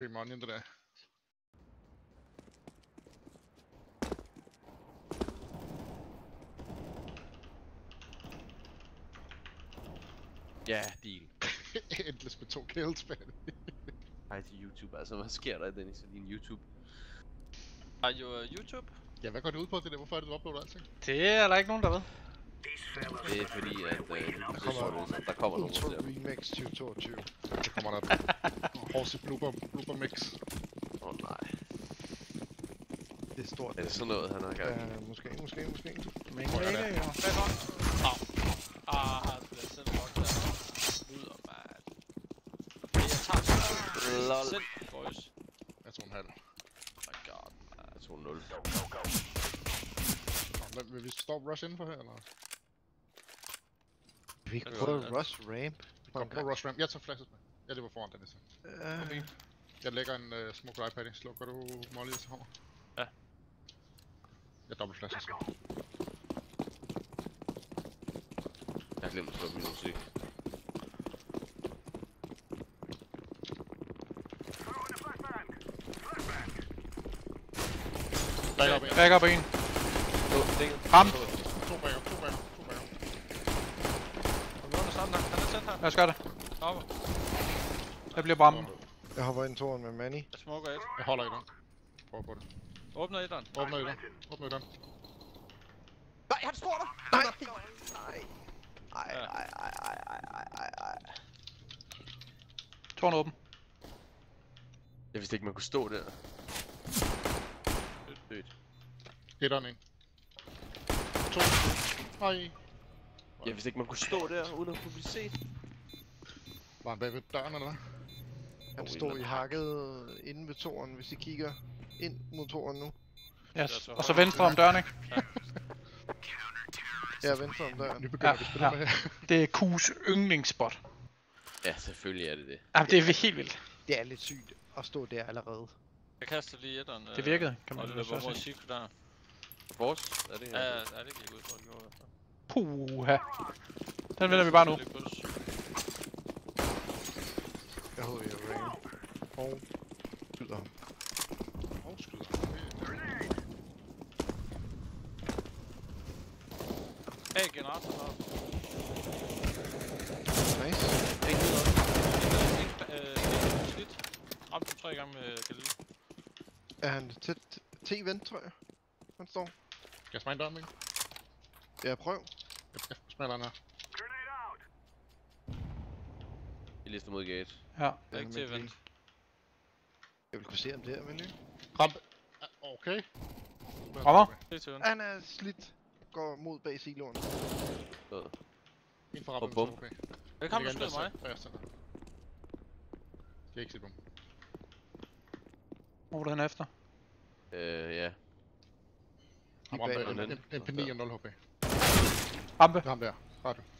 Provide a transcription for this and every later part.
Det der. Ja, deal. Endless med to kills, man. Hej til YouTube, altså hvad sker der i Dennis og din YouTube? Har jo uh, YouTube? Ja, hvad går det ud på det der? Hvorfor er det, du uploader alting? Det er der ikke nogen, der ved. Det er fordi, at øh, pludselig så det, der kommer nogen der. Remix 2022. Så kommer der Horsey blooper, blooper mix. Åh oh, nej. Det er stort. Er det sådan noget, han har gang i? Ja, måske, måske, måske. Men er ikke det? jo. Hvad så? Au. Ah, det er selv nok der. Lyder, mand. Jeg tager Lol. selv, boys. Jeg tror en halv. Oh my god, man. Jeg tog 0. Nå, men vil vi stoppe rush indenfor her, eller? Vi kan prøve. Rush Ramp. Kom på rush ramp. Jeg tager flashes med. Jeg løber foran den, så. Uh, Jeg lægger en uh, smoke right paddy. Slukker du Molly til hård? Ja. Jeg dobbelt flashes. Jeg har glemt at slukke min musik. Back op en. Back up en. Ham. To backer, to backer, to backer. Er vi under sammen der? Han er tæt her. Lad os gøre det. Oppe. Jeg bliver brammen. jeg hopper ind toren med Manny. Jeg smukker et. Jeg holder i den. Prøv på det. Åbner etteren. Åbner i den. Åbner i den. Nej, han står der! Nej! Nej. Ej, Ja. ej, ej, ej, ej, ej. Tårn åben. Jeg vidste ikke, man kunne stå der. Dødt. Etteren en. To. Nej. Jeg vidste ikke, man kunne stå der, uden at kunne blive set. Var han bag ved døren, eller hvad? Han Oh, står i hakket inde ved toren, hvis I kigger ind mod toren nu. Yes. Og så venstre om døren, ikke? Ja, venstre om døren. Nu begynder Ja, vi at spille ja. med. Det er Q's yndlingsspot. Ja, selvfølgelig er det det. Jamen, det er helt vildt. Det er lidt sygt at stå der allerede. Jeg kaster lige etteren. Det virkede, kan man Og det løber så sige. Secret der. Vores? Er det Ja, ja, ja, det gik ud for, det gjorde. Puha. Den vinder vi bare nu. Jeg håber, jeg ramp. Og skyder ham. Åh, skyder. Hey, generator så. Nice. Ikke videre. Øh, slidt. Ramte tre gange med Galil. Er han tæt? T-vent, tror jeg. Han står. Skal jeg smage en døren, ikke? Ja, prøv. Jeg, jeg smager den her. I lister mod gate. Ja. Ikke men til det- event. Jeg vil kunne se ham der, vel ikke? Rampe. Ah, Okay. Rammer. Det er til event. Han er slidt. Går mod bag siloen. Så. En for rampe. Og bum. Okay. Jeg kan du skyde mig. Ja, jeg sender. Det er ikke sit bum. Hvor er du hen efter? Øh, ja. Han ramte den en, anden. en, en P9 og 0 HP. Det Rampe. er ham der. Radio. Gør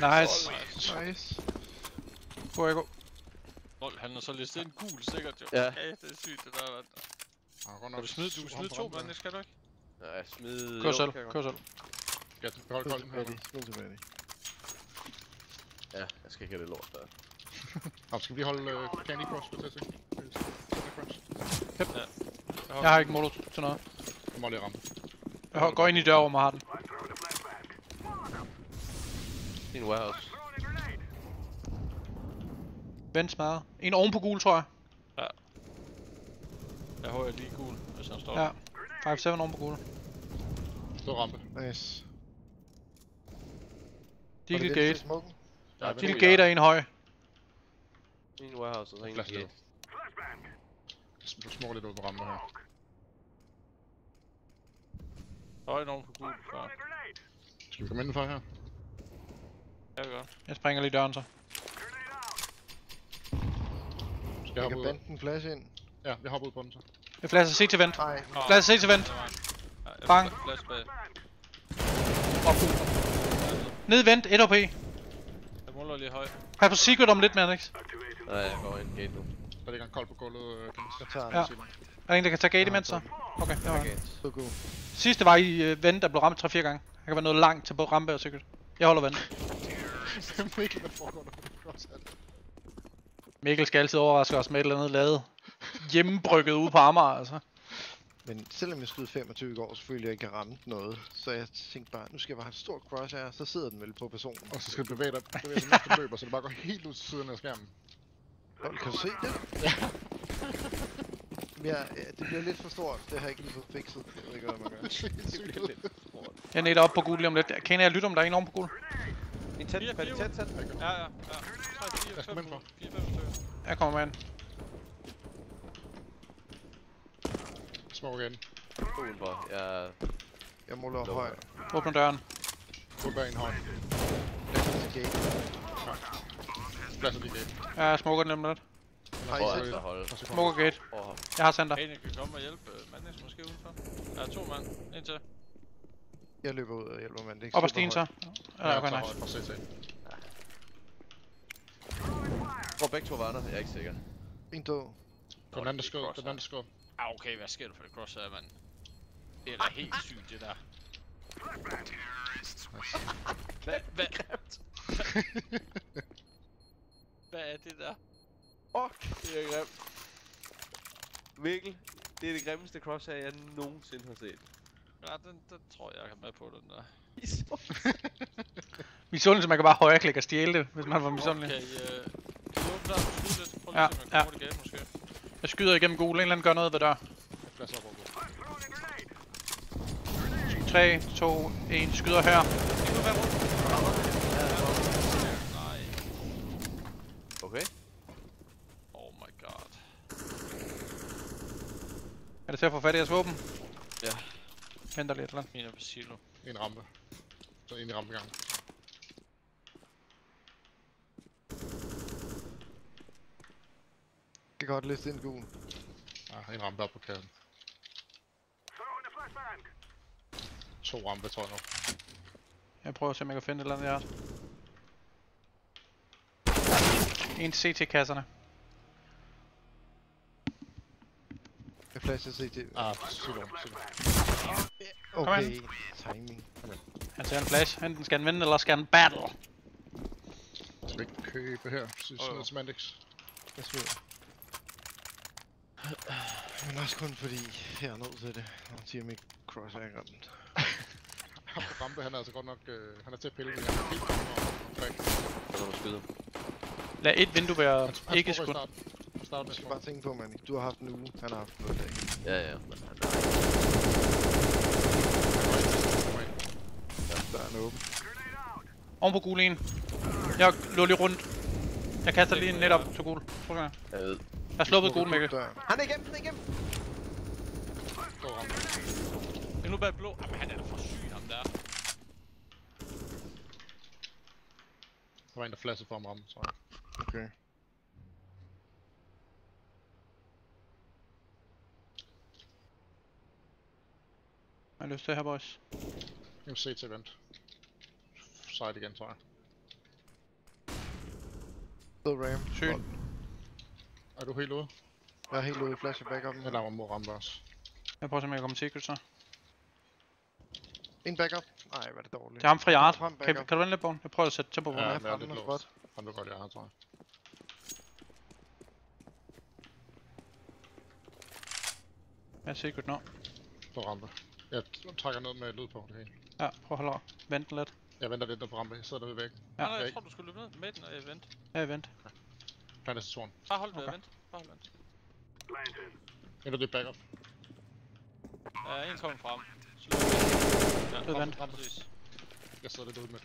Nice. Nice. Hvor jeg gå? Lol, han har så listet en gul sikkert jo. Ja. ja det er sygt det der, mand. Kan du smide, du smide to, mand, det skal du ikke? Ja, smid... Kør selv. jeg Kør selv. Skal jeg beholde Skyd kolden til her? Manny. Skyd til Manny. Ja, jeg skal ikke have det lort der. Nå, skal vi lige holde uh, Candy Crush på til at se? Candy Crush. Jeg har ikke motor til noget. Du må lige ramme. Jeg har- går ind i døren, og har den. Din warehouse. Vent smadret. En oven på gul, tror jeg. Jeg hører lige gul, hvis han står Ja. 5-7 oven på gul. Stå rampe. Nice. Deagle gate. Ja, Ja, Deagle gate er en høj. En warehouse, og så en gate. ned. Du små lidt ud på rammen her. Høj nogen på gul. Skal vi komme indenfor her? Jeg gør. Jeg springer lige døren så. Skal jeg Jeg hoppe kan ud? bande en flash ind. Ja, jeg hopper ud på den så. Jeg flasher C til vent. Nej, os se til vent. Jeg Bang. fla- Flash bag. Ned i vent, 1 OP. Jeg måler lige høj. Pas på secret om lidt, Manix. Nej, jeg går ind gate nu. Der ligger en kold på gulvet, øh, jeg tager Ja. Er der en, der kan tage gate imens så? Okay, det var. Så god. Sidste var i uh, vent, der blev ramt 3-4 gange. Der kan være noget langt til både rampe og secret. Jeg holder vent. Mikkel, hvad foregår der? Cross er det? Mikkel skal altid overraske os med et eller andet lavet hjemmebrygget ude på Amager, altså. Men selvom jeg skød 25 i går, så følte jeg ikke, at jeg ramte noget. Så jeg tænkte bare, nu skal jeg bare have et stort crush her, så sidder den vel på personen. Og så skal du bevæge dig, bevæge dig mens du løber, så det bare går helt ud til siden af skærmen. Hold, kan du se det? Ja. ja, det bliver lidt for stort. Det har jeg ikke lige fået fikset. Jeg ved ikke, hvad man gør. Det bliver lidt Jeg netter op på gul lige om lidt. Kan jeg lytte om der er en oven på gul? En tæt, Fire, i fire. tæt, tæt. Ja, ja, ja. 3, 4, Jeg skal 5, med for. 4, 5 stykker. Jeg kommer med ind. små igen. Udenfor. Jeg... Jeg måler Lukker. høj. Åbner døren. Bag en hånd. Plads til gate. Pladser de gate. Jeg smukker den lidt. Har I jeg, kommer Smukker gate. Jeg har center. En, kan komme og hjælpe Mandis måske udenfor. Der er to mand. En til. Jeg løber ud og hjælper mand. Op ad stien så. Ja, okay, tager nice. Jeg tror begge to var der. Jeg er ikke sikker. En død. Den anden skød, den anden skød. Ah, okay, hvad sker der for det crosshair, mand? Det er da helt sygt, det der. Hvad, hvad, hvad er det der? Fuck, det er grimt. Mikkel, det er det grimmeste crosshair, jeg nogensinde har set. Ja, den, den tror jeg, jeg er med på, den der. Misundelse, man kan bare højreklikke og stjæle det, hvis man var misundelig. Okay, øh, kan du åbne døren og skyde lidt? Prøv lige Ja, jeg ja. det igen, måske. Jeg skyder igennem gul. En eller anden gør noget ved dør. Pladser op over. 3, 2, 1. Skyder her. Det kunne være rundt. Okay. Oh my god. Er det til at få fat i jeres våben? Venter lidt, eller? Min er på silo. En rampe. Så en i rampegang. Jeg kan godt liste en gul. Ja, en rampe op på kassen. To rampe, tror jeg nok. Jeg prøver at se, om jeg kan finde et eller andet her. En CT-kasserne. Jeg flasher CT. Ah, silo, silo. Okay, timing. Han ser en flash. Enten skal han vinde, eller skal han battle. Skal vi ikke købe her? Jo. ned til Mandix. Jeg smider. Men også kun fordi, jeg er nødt til det. Og siger mit cross er ramt. Ham på rampe, han er altså godt nok... Øh, han er til at pille, men jeg er helt back. Så kan du skyde. Lad et vindue være Han, han ikke skudt. Han starter Du skal bare tænke på, Manny. Du har haft en uge, han har haft noget dag. Ja, ja. Men han er... Døren er åben. Oven på gul en. Jeg lå lige rundt. Jeg kaster lige en net op til gul. Tror jeg. Jeg ved. Jeg har sluppet gul, Mikkel. Han er igennem, han er igennem! Det er nu bag blå. Jamen, han er da for syg, ham der. Der var en, der flashede for ham rampe, tror jeg. Okay. Jeg har lyst til her, boys. Nu se til vent. Side igen, tror jeg. Død ram. Syn. Er du helt ude? Jeg er helt ude i flash og backup. Jeg laver mod rampe også. Jeg prøver at se, om jeg kan komme secret så. En backup. Nej, hvad er det dårligt. Det er ham fra Yard. Kan, kan du vente lidt på ham? Jeg prøver at sætte tempo på Ja, ham. er lidt og låst. spot. Han ved godt, jeg her, tror jeg. Jeg er secret nu. På rampe. Jeg trækker ned med lyd på det hele. Ja, prøv at holde over. Vent lidt. Jeg venter lidt der på rampe. Jeg sidder derude væk. Ja. Nej, nej, jeg ikke. tror, du skulle løbe ned med den og event. Ja, vent. Planter til tårn. Bare hold det Okay. event. Bare hold det. Eller det er backup. Er en kommet frem. Så Det er vent. Ja, præcis. Jeg sidder lidt ude med.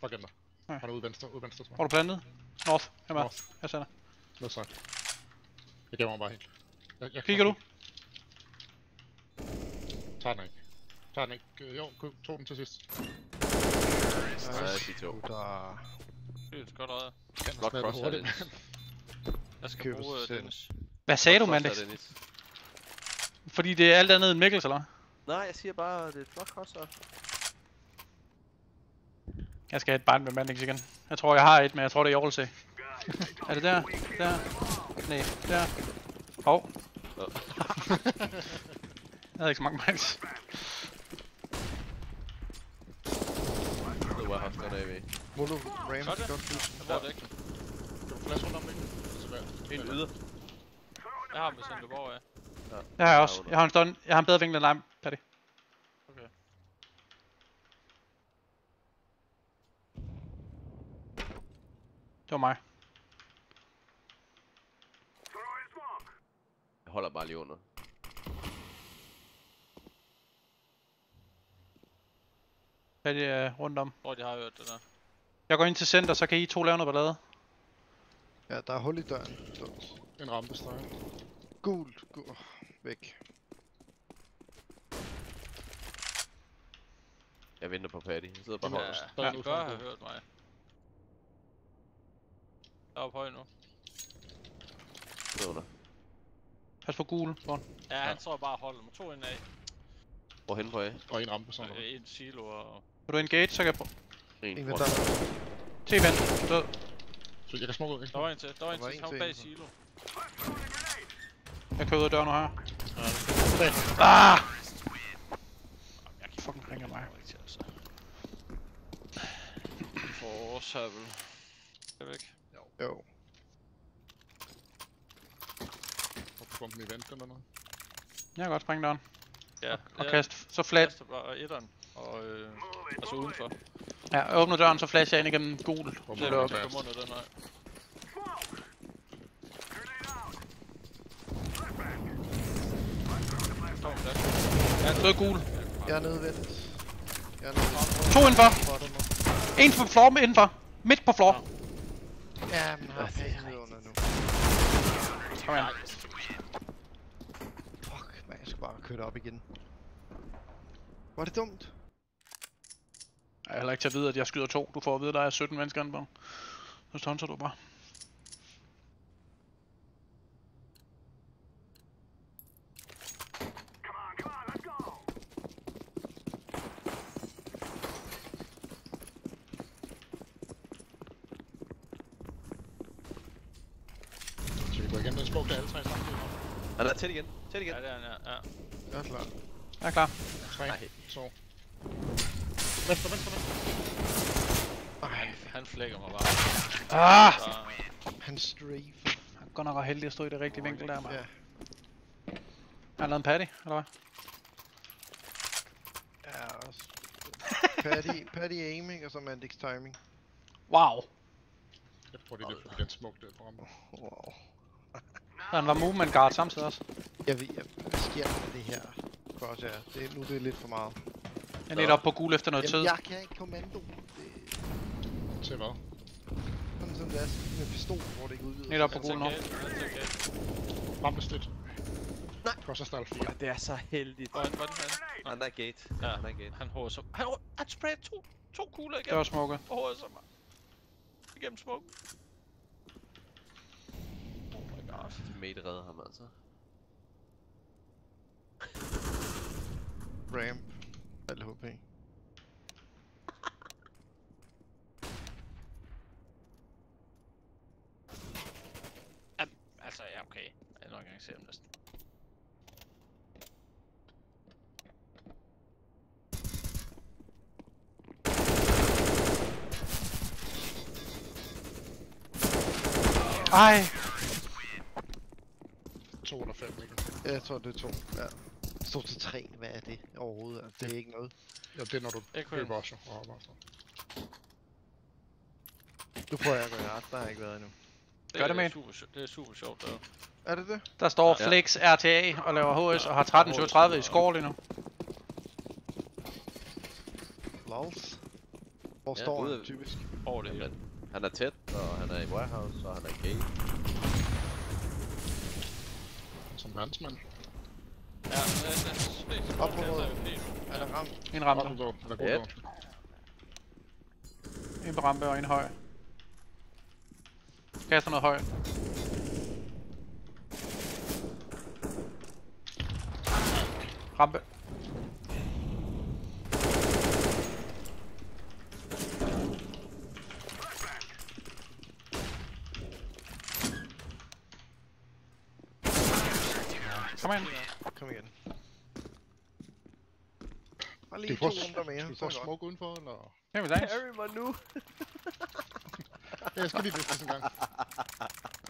Fuck ender. Ja. Han er ude venstre, ude venstre, tror jeg. Hvor er du plantet? North. Jeg er med. North. Jeg sender. Hvad så? Jeg gemmer mig bare helt. Jeg, jeg Kigger du? Tager den ikke. Tager den ikke. Øh, Jo, tog den til sidst. Nej, de to. Er et godt øje. Kan Godt cross her, Dennis. Jeg skal bruge øh, selv. Dennis. Hvad sagde du, Mandex? Fordi det er alt andet end Mikkels, eller? Nej, jeg siger bare, at det er flot cross. Jeg skal have et barn med Mandex igen. Jeg tror, jeg har et, men jeg tror, det er Jorl er det der? Der? Nej, der. Hov. Nå. jeg havde ikke så mange max. Det var haft godt AV. Mono Ram. Godt skud. Jeg det ikke. Kan du flash rundt om hvad? En yder. Jeg har dem i Sandborg, ja. Jeg har også. Jeg har en stund. Jeg har en bedre vinkel end dig, Patty. Okay. Det var mig. Jeg holder bare lige under. Patty er rundt om. Hvor de har hørt det der. Jeg går ind til center, så kan I to lave noget ballade. Ja, der er hul i døren. En rampestreg. Gult. Gu- Væk. Jeg venter på Patty. Jeg sidder bare Ja. er Ja, de bør have hørt mig. Jeg er oppe høj nu. Under. Pas på gul. Bon. Ja, han står bare og holder med to indad. Hvorhen på A? Og en rampe sådan Øh, noget. En silo og... Vil du engage, så kan jeg prøve. En En ved. T-vent. Død. Så jeg kan smukke ud? Der var en til, der var en til. Han bag silo. Jeg kører ud af døren nu her. Ja, det Ah! Jeg kan Fucking ringer mig. ikke altså. For sabel. Jeg væk. Jo. Og på bomben i vent eller noget. Jeg kan godt springe døren. Ja, Og jeg kast. Så flat. kaster bare etteren. Og øh, altså udenfor. Ja, jeg åbner døren, så flasher jeg ind igennem gul. Er du det fast. kommer under den. Står en plads. Død gul. Jeg er nede vendt. Jeg er nede vendt. To indenfor. En på floor med indenfor. Midt på floor. Ja, men har jeg under nu. Kom igen. Fuck, man, jeg skal bare køre det op igen. Var det dumt? Jeg er heller ikke til at vide, at jeg skyder to. Du får at vide, at der er 17 mennesker andenbog. Så stunser du bare. Så vi går igennem den skog der alle tre samtidig. Han er tæt igen. Tæt igen. Ja, det er han, ja. ja. Jeg er klar. Jeg er klar. 3, 2, Venstre, venstre, venstre. Ej, Han flækker mig bare. Ah! Han strafe. Han er godt nok heldig at stå i det rigtige vinkel der, mand. Ja. Har han lavet en patty, eller hvad? Ja, også. Patty, Patty aiming og så Mandix timing. Wow. Jeg tror, det er fordi den smukke der på rampen. Wow. Så han var movement guard samtidig også. Jeg ved, jeg, hvad sker der med det her? Crosshair. Det, nu er det lidt for meget. Jeg er lidt op på gul efter noget tid. Jamen, jeg kan ikke kommando. Det Til hvad? er sådan, som det er med pistol, hvor det ikke udvider. Lidt op på gul nu. tager galt, han tager galt. Rampe stødt. Nej. Crosser style 4. Det er så heldigt. Hvor er den, han? Han er gate. Ja. Han er gate. Han hårder så... Han, han sprayede to, to kugler Det var igennem. smukke. Og hårder så mig. Igennem smoke. Oh my god. Mate redder ham altså. Ramp. Al HP. Altså, ja, okay. Jeg er nok engang se ham næsten. Ej! 2 eller 5, ikke? Ja, jeg tror, det er to. Ja. Stå til tre. Hvad er det overhovedet? Altså, det er ikke noget. Ja, det er når du køber også, og sådan. Nu prøver jeg at gå i ret. Der har ikke været endnu. Det Gør det, er mate. super, det er super sjovt, der. Er det det? Der står Ja. Flex RTA og laver HS og har 1337 i score lige nu. Lols. Hvor Ja, står han typisk? Over det hele. Han er tæt, og han er i warehouse, og han er i gate. Som verdensmand. Ja, space. Op på Den rød. er ramt? En Rampe. rampe, Eller god en på rampe og en høj. Kaster noget høj. Rampe. Kom ind. Kom igen. Bare Skal lige to runder mere. skal vi så få er det godt. smoke udenfor, eller? Kan vi langs? Carry mig nu! Ja, jeg skal lige viste en gang.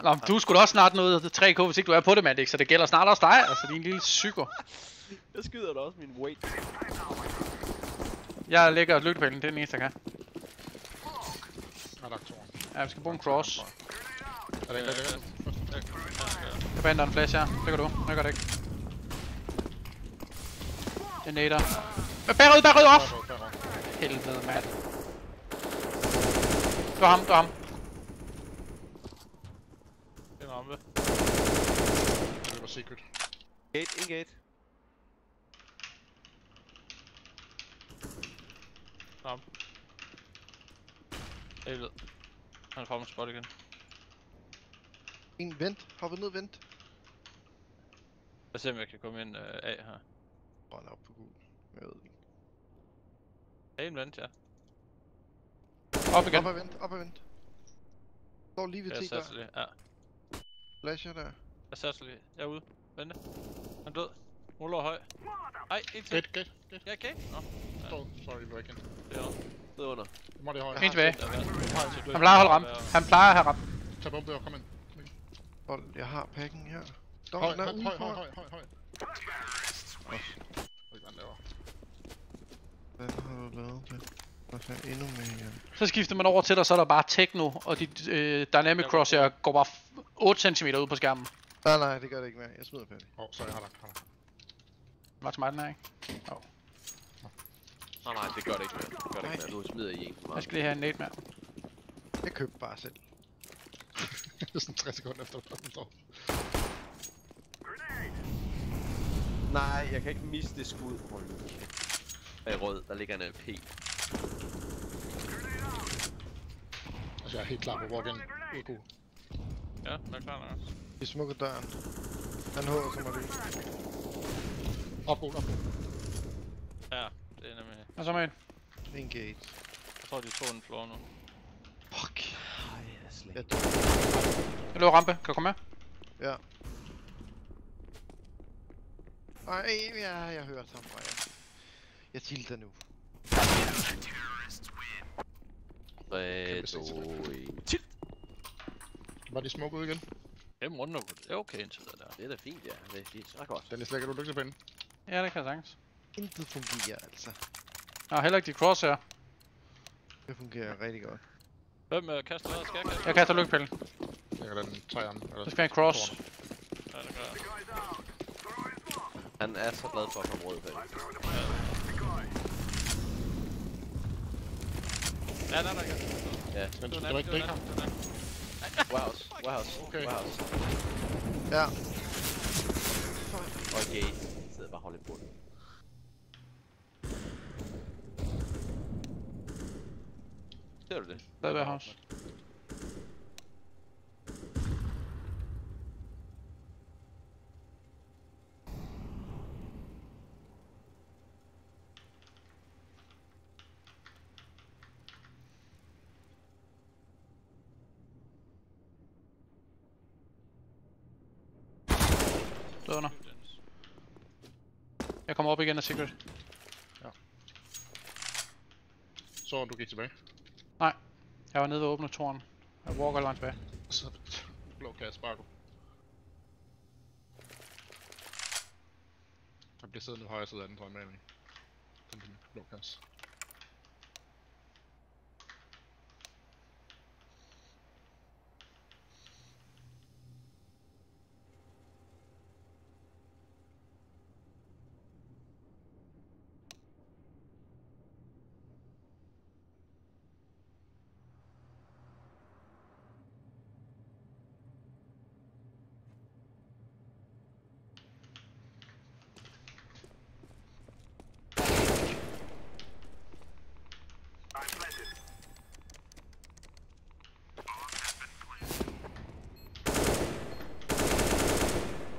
Nå, men du skulle da også snart noget 3K, hvis ikke du er på det, Mandik, så det gælder snart også dig, altså din lille psyko. Jeg skyder da også min weight. Jeg lægger lygtepælen, det er den eneste, jeg kan. Jeg har lagt toren. Ja, vi skal bruge en cross. Er det ikke det? Jeg bander en flash her. Det gør du. Jeg gør det ikke. Jeg nader. Bagud, bagud, off! Helvede, mand. Det var ham, det var ham. En rampe. Det var secret. Gate, in gate. Rampe. Helvede. Han er fremme spot igen. En vent. Hoppet ned, vent. Jeg ser om jeg kan komme ind øh, af her. Åh, han er oppe på gul. Jeg ved ikke. Hey, en vent, ja. Op igen. Op og vent, op og vent. Står lige ved T der. lige. Ja. Flasher der. Jeg satser lige. Jeg er ude. Vente. Han er død. Ruller høj. Ej, en til. Gate, gate, gate. Ja, okay. Nå, Stå. Sorry, vi var ikke ind. det er under. Nu må det højere. En tilbage. Han plejer at holde ramt. Han plejer at have ramt. Tag bombe og kom ind. Hold, jeg har pakken her. Står Høj, høj, høj, høj, høj, høj, høj. Jeg ved ikke, hvad han laver. Hvad har du lavet det? Der er endnu mere. Så skifter man over til dig, så er der bare techno, og dit øh, dynamic crosshair går bare f- 8 cm ud på skærmen. Nej, nej, det gør det ikke mere. Jeg smider pakken. Åh, oh, sorry, jeg har lagt. Har. Det var til mig, den her, ikke? Nej, nej, det gør det ikke mere. Det gør det ikke mere. Nu smider I en for Jeg meget. skal lige have en nate, mand. Jeg købte bare selv. Det er sådan 60 sekunder efter, at den står. Nej, jeg kan ikke misse det skud. Hold nu. Bag rød, der ligger en LP. Altså, jeg er helt klar på walk-in. Ud god. Ja, den er klar nok. Vi smukker døren. Han håber som er. Op god, op god. Ja, det er nemlig... Og så med en. En gate. Jeg tror, de tog en floor nu. Fuck. Ej, jeg er slet Jeg dør. Jeg løber rampe. Kan du komme med? Ja. Ej, ja, jeg hørte ham. Ej, jeg, jeg tilter nu. Red, se til oi. Var de smukke ud igen? Fem runder på det. Det okay indtil det der. Det er da fint, ja. Det er fint. Så godt. Dennis, lægger du lygtepinde? Ja, det kan jeg sagtens. Intet fungerer altså. Jeg har heller ikke de crosshair. Det fungerer rigtig godt. Hvem øh, kaster hvad? Skal jeg kaste? Jeg kaster lygtepælen. Lægger den træerne? Eller Så skal jeg en cross. Ja, det gør jeg. Han er så glad for at komme rød bag. Ja, der er der igen. Ja. Den, Det det var ikke, det var ikke ham. Warehouse. Warehouse. Okay. Warehouse. Ja. Og gate. Sidder bare og holder i bunden. Ser du det? Der er warehouse. Det er under. Jeg secret. Så du gik tilbage. Jeg var nede ved åbne toren. Jeg walker langt tilbage. Så blå kasse, Sparko. Der bliver siddende højre side af den, tror jeg, Den blå kasse.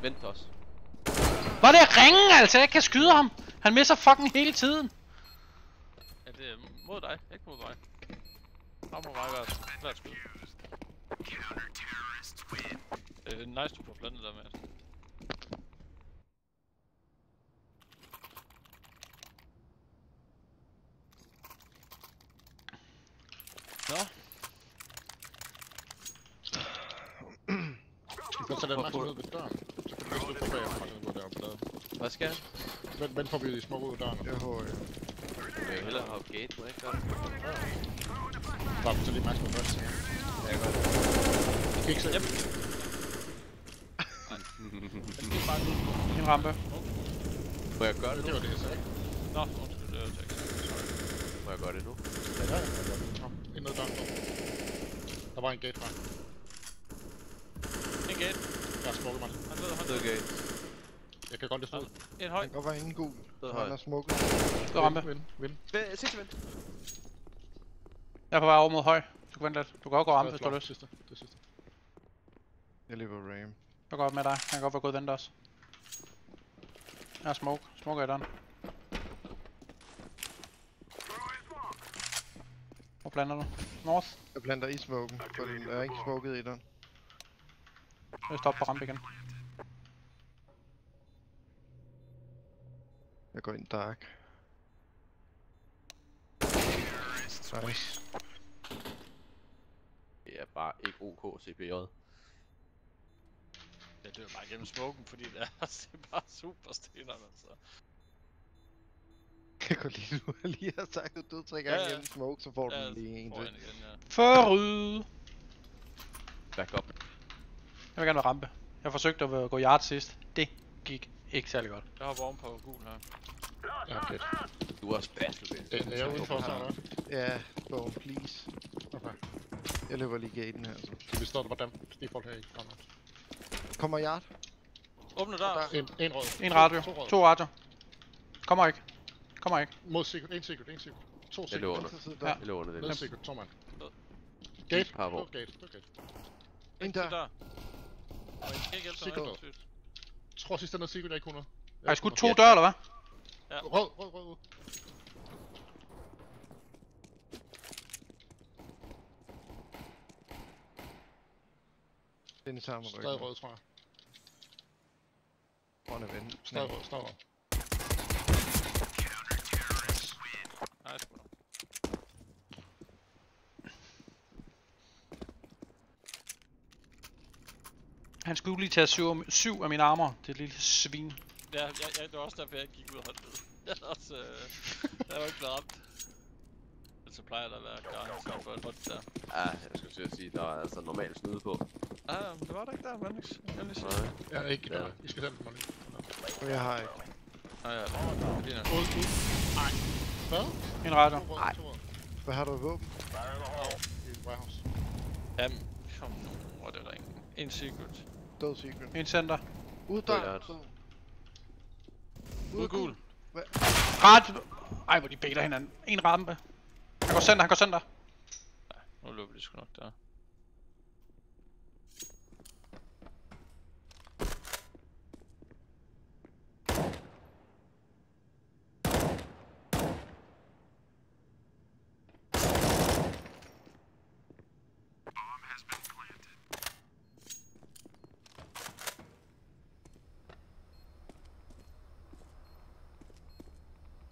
Vent os. Hvor er det ringe, altså? Jeg kan skyde ham. Han misser fucking hele tiden. Er det øh, mod dig? Ikke mod mig. Bare mod mig hvert, hvert skud. Er nice, du får plantet der med. Nå, Får tage den Martin ud ved døren. Så kan du lige slutte på bag, og Martin går deroppe på ladet. Hvad skal jeg? Vent, vent får vi de små ud af døren. Jeg har øh, Jeg vil hellere hoppe gate, må jeg ikke gøre det? Bare så lige Max på først. Ja, jeg gør det. Du kan ikke se. Yep. En rampe. Må jeg gøre det Det nu? var det, jeg sagde. nå, undskyld, det var tekst. Må jeg gøre det nu? Ja, ja, ja. Kom, ind ad døren. Der var en gate fra. Gate. Jeg har smukket mig. Han ved, han er okay. Jeg kan godt lide sted. En høj. kan godt være ingen gul. Det er Han er smukket. Du rampe. Vin, vin. Sigte vent. Jeg er på vej over mod høj. Du kan vente lidt. Du kan også gå rampe, hvis du har lyst. Sidste, det sidste. Jeg løber Ram. Jeg går op med dig. Han kan godt være gået vente også. Jeg har smoke. Smoke i døren. Hvor blander du? North. Jeg planter i smoken, for den er ikke smoket i den. Jeg stopper på rampe igen. Jeg går ind dark. Nice. Det er bare ikke OK CPJ. Jeg dør bare igennem smoken, fordi det er, det er bare super stenerne, altså. Jeg kan lige nu jeg lige har sagt, at du døde tre Ja, gange ja. gennem smoke, så får du Ja, den lige en til. ja. Forud. Back up. Jeg vil gerne være rampe. Jeg forsøgte at gå yard sidst. Det gik ikke særlig godt. Jeg hopper oven på gul her. Ja, okay. Du er også battle Det er jeg så eller hvad? Ja, bone please. Okay. Jeg løber lige gaten her, så. Så vi står der, hvordan default her i fremme. Kommer yard. Åbne dør. En, en rød. En radio. To, to. To radio. Kommer ikke. Kommer ikke. Mod secret. En secret, en secret. To Jeg secret. løber under. Ja. der. Jeg løber under det. Ned secret, to mand. Gate. Gate, det var gate. En der. Og jeg kan ikke hjælpe dig. dør. Jeg tror sidst den er secret, jeg ikke 100. Har jeg skudt to døre, eller hvad? Rød, rød, rød, rød. Den er sammen Stadig ryggen. rød, tror jeg. Foran er ven. Stadig rød, stadig rød. Nice, bro. Han skulle lige tage syv, syv af mine armor. Det er et lille svin. Ja, ja, ja, det var også derfor, jeg ikke gik ud og holdt det. Jeg er også, øh, jeg var ikke blevet ramt. Men så plejer der at være garanteret for et hot der. Ja, jeg skulle til at sige, der er altså normalt snyde på. Ah, men det var der ikke der, Manix. Jeg lige sige. Nej. Jeg er ikke Ja. der. I skal sende mig lige. Og jeg har ikke. Ah, ja, det er lige nok. Ud, ud. Ej. Hvad? En radio. To rød, Ej. to rød. Hvad har du af våben? I warehouse. Jamen, kom nu, hvor er det ringen. En secret. Død secret. En center. Ud der. Ud gul. Radio. Ej, hvor de bailer hinanden. En rampe. Han går center, han går center. Nu løber de sgu nok der.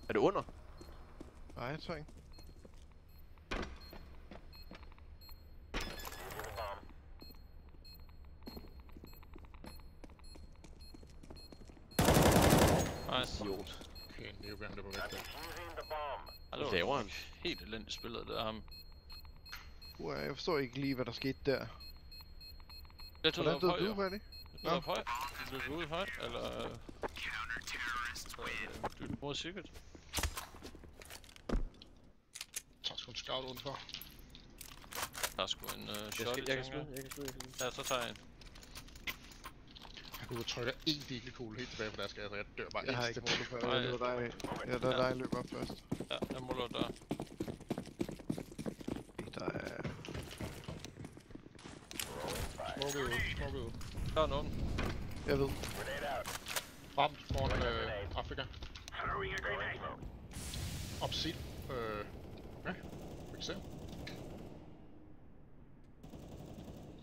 Er det under? Ikke. Nice. Idiot. Okay, Neo han løber væk der. Laver var han? helt elendigt spillet, det er ham. Jeg forstår ikke lige, hvad der skete der. Jeg tog Hvordan døde du, jo. Manny? Jeg tog op høj. Du løb ud højt, eller... Du er mod secret. Så skal hun scout udenfor. Der er sgu en uh, Jeg shot skal, i jeg kan skyde, jeg kan skyde. jeg kan. Ja, så tager jeg en. Jeg går og trykker én deagle helt tilbage på deres skade, så jeg dør bare Jeg har ikke målet før. Jeg løber dig af. Ja, der er dig, der løber op først. Ja, jeg må lukke der. Der er... Smukket ud, smukket ud. Der er nogen. Jeg ved. Ramt foran øh, Afrika. Op sil. Øh, se.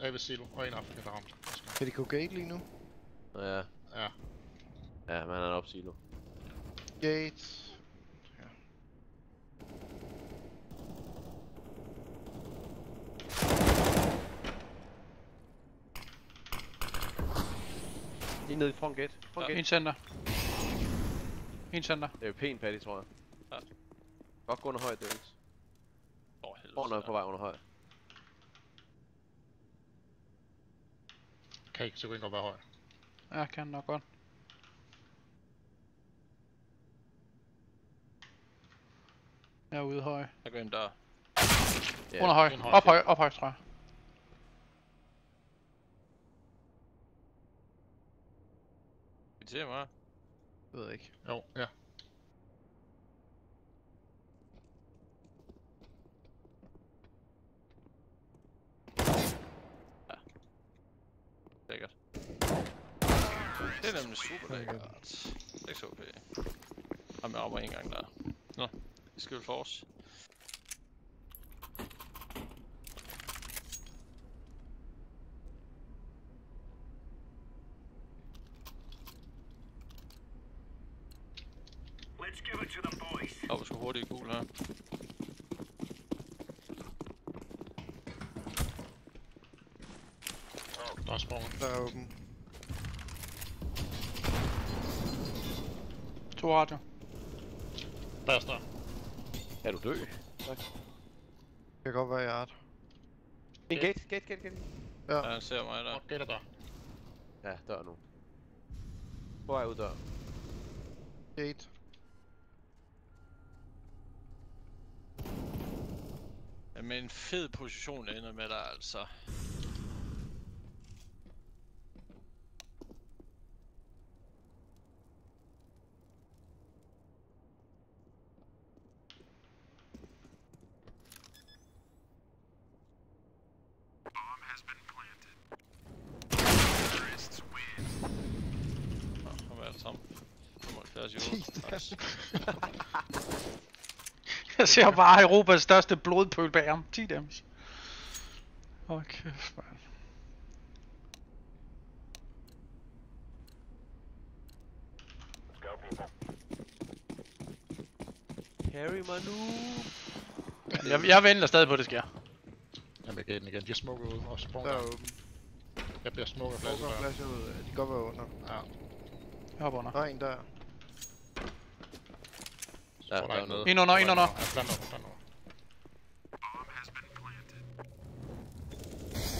Jeg ved silo, og en Afrika, der er ramt. Kan de gå gate lige nu? Ja, Ja, ja, men han er op silo. Gate. Lige nede i front gate. Front Ja. gate. En center. En center. Det er jo pænt patty, tror jeg. Ja. Godt gå under højt, Dennis. Hvor er på vej under højt. kan ikke, så ikke godt være høj. Ja, kan nok godt. Jeg er ude høj. Jeg går ind der. Ja, Under høj. høj. Op høj, op høj, tror jeg. Vi ser mig. Jeg ved ikke. Jo, ja. Lækkert. Det er nemlig super lækkert. Det er ikke så okay. Jamen, jeg rammer en gang der. Nå, det skal vel for os. Åh, vi skal hurtigt i gul her. Der er sprunget. Der er åben. To radio. Bas der. Du død? Det kan godt være, jeg er En gate, gate, gate, gate. Ja, han ser mig der. Og gætter der. Ja, dør nu. Hvor er ud dør? Gate. Ja, med en fed position ender med der altså. Nå, kom alle sammen. 75 euro. Nice. Jeg ser bare Europas største blodpøl bag ham. 10 damage. Åh, oh, kæft, man. Carry mig nu. Jeg, jeg venter stadig på, at det sker. Jamen, jeg gætter den igen. De er smukke ud og sprung Der er åben. Jeg bliver smuk af pladsen Smoker der. flasher ud. De godt være under. Ja, Jeg hopper under. Der er en der. Ja, tror, der er dernede. En under, en under. Ja, blandt over, blandt over.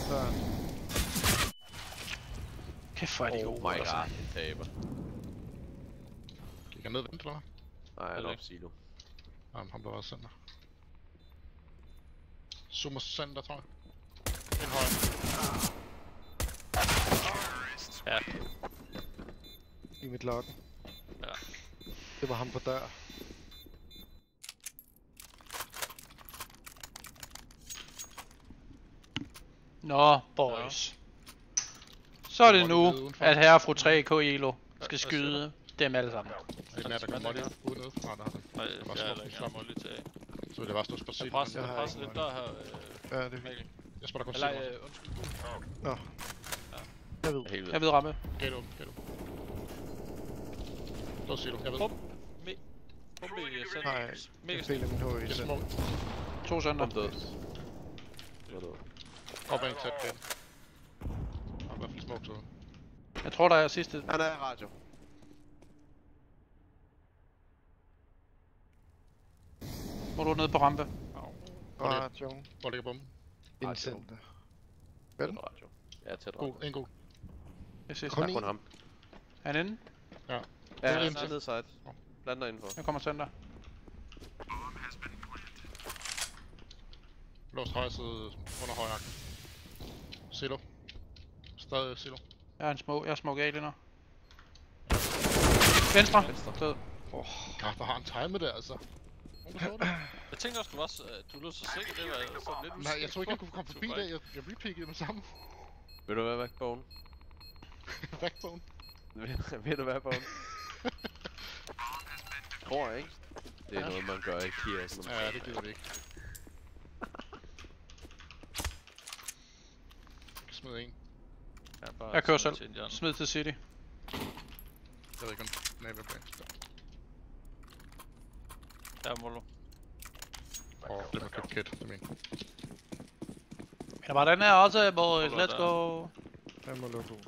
Der er Kæft, hvor er de Oh gode. my altså. god, taber. Gik han ned vent, eller hvad? Nej, han er op silo. Jamen, ham der var center. Zoomer center, tror jeg. En høj. Ja, i mit lokken. Ja. Det var ham på dør. Nå, boys. Så er det er nu, det at herre og fru 3K Elo skal skyde dem alle sammen. Er den her, der kan molly ude nede? Nej, der har nej, Det var jeg er ikke lidt til. Så vil det bare stå på Jeg presser, Jeg jeg presser lidt der her, øh, Ja, det er. Jeg spørger, der går Eller, øh, undskyld. Jeg ved. Jeg ved ramme. Gæt åben, gæt åben. Lås silo, jeg ved. Bum. Bombe i selv. Nej, jeg spiller min H i Det er selv. smuk. To center. Kom død. Det var død. Godt bag tæt gæt. Der er i hvert fald smukt ud. Jeg tror, der er sidste. Han er i radio. Hvor du er nede på rampe. Radio. Hvor ligger bomben? Incenter. Tæt radio. Ja, tæt God, radio. en god. Jeg ses. Kun Der er kun ham. Er han inde? Ja, er han en er nede side. Lander indenfor. Jeg kommer center. Lås højre side under højre akten. Stadig silo. Jeg er en små. Jeg er smuk af lige nu. Venstre. Venstre. Død. Ja, der har en timer der, altså. Jeg tænkte også, du var så, øh, du lød så sikker, det var sådan lidt Nej, jeg tror ikke, jeg kunne komme forbi der. Jeg, jeg repeakede med samme Vil du være backbone? backbone. Ved du hvad, Bogen? Tror jeg ikke. Det er Ja. noget, man gør i kirken. Ja, det gider vi ikke. Jeg kan smide en. Bare Jeg kører selv. til. Smid til City. Jeg ved ikke, om nabo bag. Der må du. Og glem at købe kit, det er min. Ja, var den her også, boys. Let's der. go. Jeg må lukke ud.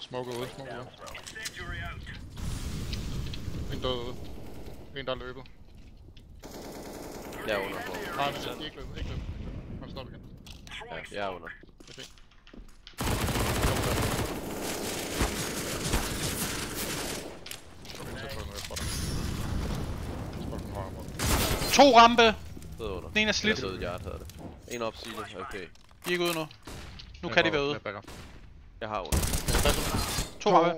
Smoke ude, smoke ude. En død ude. En der er løbet. Jeg er under på. Nej, men er ikke løbet, ikke løbet. Kom stop igen. Ja, jeg er under. Det er fint. Okay, så tror jeg, jeg spotter. Spotter den højre måde. To rampe. Den ene er slidt. Jeg hjert havde det. En op sile, okay. De er ikke ude nu. Nu Jeg kan de være ude. Jeg. Jeg har under. To rampe.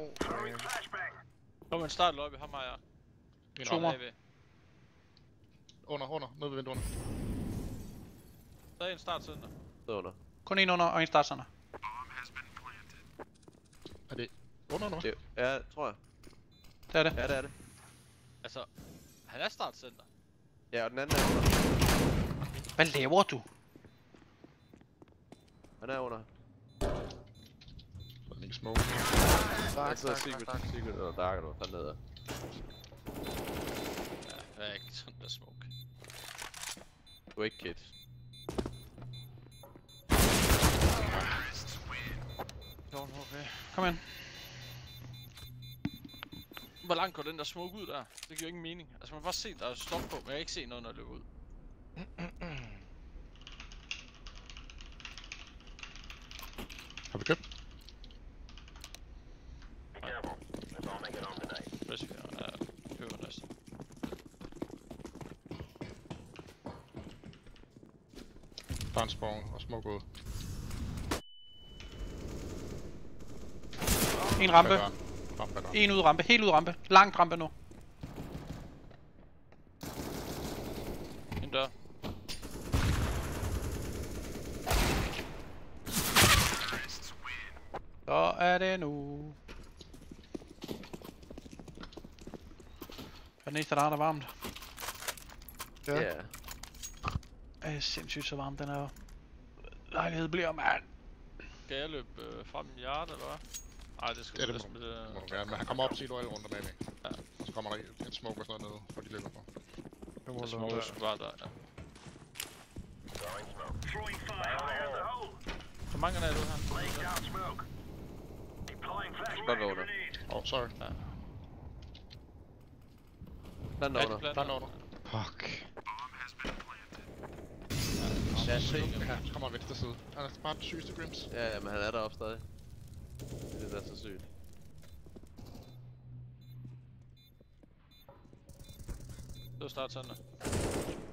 Kom en start lobby, ham har jeg. To. Bagved. Under, under. Nede ved vinduerne. Der er en start center. Sidder under. Kun en under og en startsender. Er det under nu? Det, ja, tror jeg. Det er det. Ja, det er det. Altså, han er start center. Ja, og den anden er under. Hvad laver du? Han er under. Så er den ikke smoke. Jeg sidder secret, secret, eller dark, eller hvad fanden hedder. Ja, der er ikke sådan der smoke. Du er ikke kid. Kom ind. Hvor langt går den der smoke ud der? Det giver ingen mening. Altså man kan bare se, der er stop på, men jeg kan ikke se noget, når det løber ud. Har vi købt? Spawn og smoke ud. En rampe. Rampe. En ud rampe. Helt ud rampe. Langt rampe nu. En dør. Så er det nu. Er den eneste, der har det varmt? Ja. Ja. Det er sindssygt så varmt, den her lejlighed bliver, mand. Skal jeg løbe øh, frem i hjerte, eller hvad? Nej, det skal Ja, du det må, med det. må du gerne. Men han kommer op til alle rundt om bagved. Ja. Og så kommer der en smoke og sådan noget nede, hvor de løber på. Jeg må smoke ud. skulle bare der, ja. Hvor mange er du her? Under. Åh, oh, sorry. Den er Ja, under. de planer. Der er under. Fuck. Ja, se. Ja, kommer venstre side. Han er bare den sygeste Grims. Ja, ja, men han er deroppe stadig. Det er så sygt. Det var start center.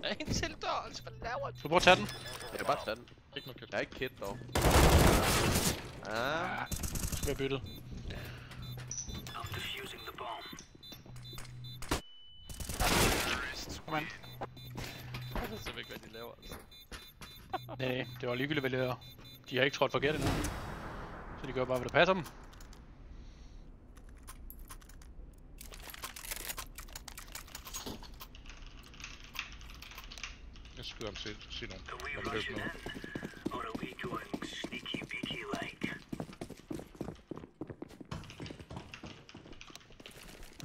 Der er en til dør, altså hvad laver Du prøver at tage den. Jeg kan bare tage den. Ikke noget kit. Jeg er ikke kid dog. Ah, Så bliver byttet. Kom an. Jeg ved simpelthen ikke, hvad de laver, altså. Nej, det var ligegyldigt, hvad de laver. De har ikke trådt forkert endnu. Så de gør bare, hvad der passer dem. Skyder ham til, til nogen. Jeg vil løbe noget.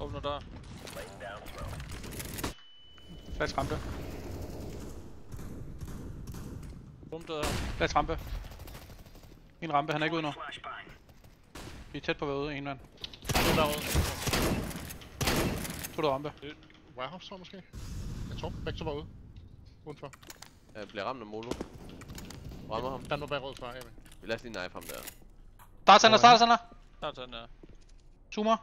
Åbner dør. Flash rampe. Bum dør. Flash rampe. En rampe, han er ikke ude nu. Vi er tæt på at være ude, en mand. To derude. To der rampe. Warehouse tror jeg måske. Jeg tror, begge to var ude. Udenfor. jeg bliver ramt af molo. Rammer ham. Den var bag rød far, Emil. Vi lader os lige knife ham der. Startsender, startsender. Der tager den der. Zoomer.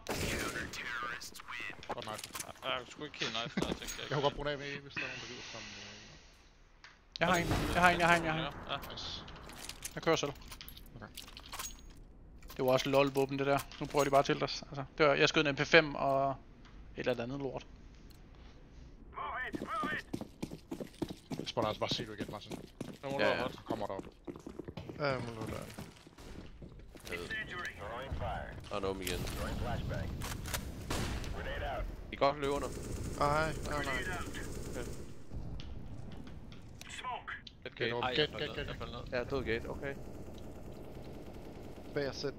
Godt nej. Ja, jeg skulle ikke helt knife, der tænkte jeg. Jeg kunne godt bruge en AV, hvis der er nogen, der gider som... Jeg har en, jeg har en, jeg har en, jeg har en. Ja, nice. Jeg kører selv. Okay. Det var også lol våben det der. Nu prøver de bare til os. Altså, det var, jeg skød en MP5 og et eller andet lort. Jeg spotter altså bare Zero igen, Martin. nu må Ja, ja. kommer der op. Ja, jeg må lukke der. Jeg. Og en åben igen. I kan godt løbe under. Nej, nej, nej. Et Gate gate. Gate, jeg gate, gate. Jeg. Ja, død gate, okay. Bag os en.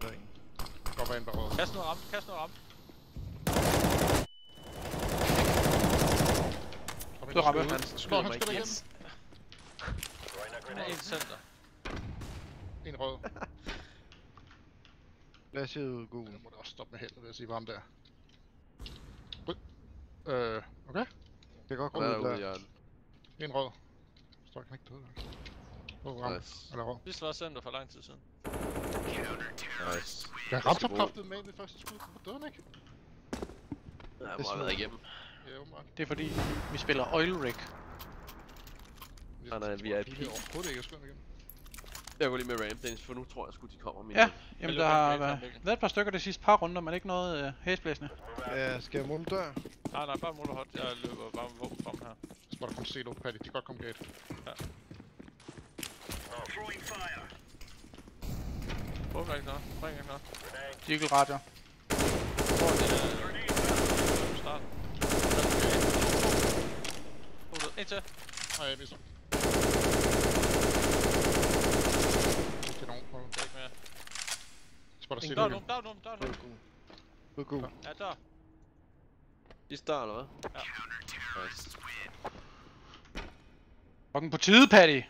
Godt være en på rød. Kast noget ramme, kast noget ramme. Du rammer. Han Nå, skyder mig spiller er en center. En rød. Flashet ud gul. Den må da også stoppe med helvede, vil jeg sige, varm der. Øh, okay. Det kan godt gå ud der. En rød. Står kan ikke døde. Rød ramt. Nice. Eller rød. Vi slår center for lang tid siden. Nice. Jeg ramte god. kraftigt med det første skud. Hvor døde han ikke? Må have smed. været igennem. Ja. Det er fordi, vi spiller Oil Rig. Han er Jeg tror, VIP. Det er overhovedet ikke at skyde ham igen. Jeg går lige med ramp Dennis, for nu tror jeg sgu de kommer med. Ja, jamen der har været, et par stykker de sidste par runder, men ikke noget uh, hæsblæsende. Ja, skal jeg mulle dør? Nej, nej, bare muller hot. Jeg løber bare med våben frem her. Så må der komme Celo på Paddy. De kan godt komme gate. Åbner ikke noget. Bring ikke noget. Cirkel radio. Hvor det er... Start. Hovedet. En til. Nej, jeg misser. Det er nogen på. Det er ikke mere. Spotter Der Celo er igen. nogen, der er der er Ud nogen. gul. Ud gul. Ja, der. I start, eller hvad? Ja. Nice. Fucking på tide, Patty!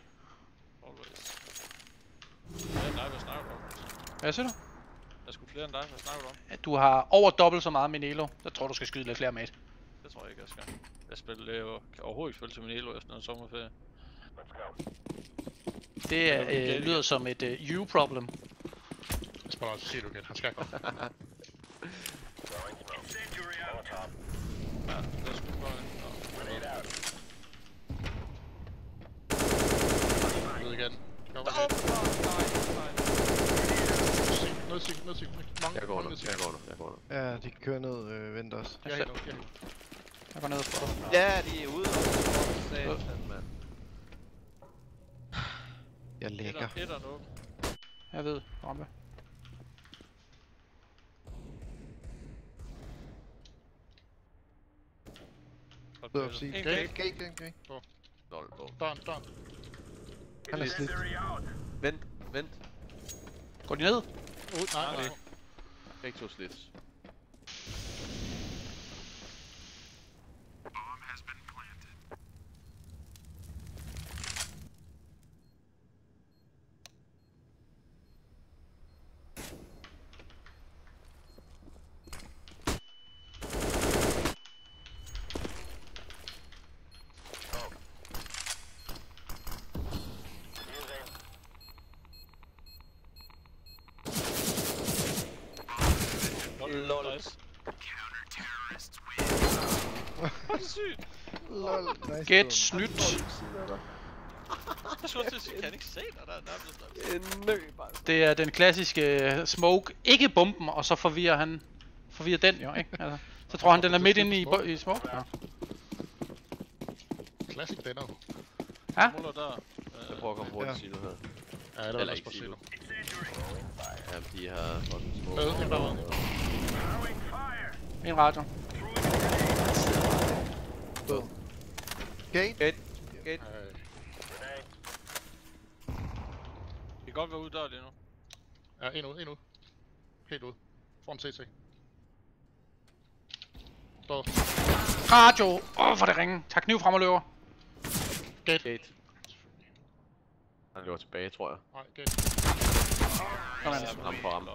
Always. Flere end dig, hvad snakker du om? Hvad siger du? Jeg skulle flere end dig, hvad snakker du om? At du har over dobbelt så meget Minelo. Jeg tror, du skal skyde lidt flere med. Det tror jeg ikke, jeg skal. Jeg spiller jo, kan overhovedet ikke spille til min elo efter en sommerferie. Det Er øh, lyder som et uh, you-problem. Han skal komme. Ja, det er sgu godt. Nå. Ned igen. Kom Åh, over gate. nej, nej. Noget sig, noget sig. Mange, Jeg går nu, jeg går nu, jeg går nu. Ja, de kører ned, øh, vent os. Jeg er helt jeg helt Jeg går ned spotter. Ja, de er ude og satan, mand. Jeg lægger. Etter, etter nu. Jeg ved, Rampe. Ud sige. En Gate, gate. gate, gate, gate. Lol, lol. Døren, døren. Han er slidt. Vent, vent. Går de ned? Ud, nej, Nej. Begge to slidt. Lol. Nice. Hvor er det sygt. Lol. Get snydt. Jeg skulle at sige, kan ikke se dig der? Er nø, bare. Det er den klassiske øh, smoke. Ikke bomben, og så forvirrer han forvirrer den jo, ikke? Altså, så tror han, den er midt inde i, i smoke. Ja. Classic denner. Muller der. Jeg prøver at komme hurtigt Ja. til silo her. Ja, der er Eller også ikke på silo. Ja, de har fucking. Hvad? En der Min radio. Gate. Gate. Gate. Øh, Vi kan godt være ude der lige nu. Ja, en ud, en ud. Helt ud. Foran CT. Står. Radio! Åh, oh, for det ringe. Tag kniv frem og løber. Gate. Gate. Han løber tilbage, tror jeg. Nej, gate. Kom igen. Ham på ham.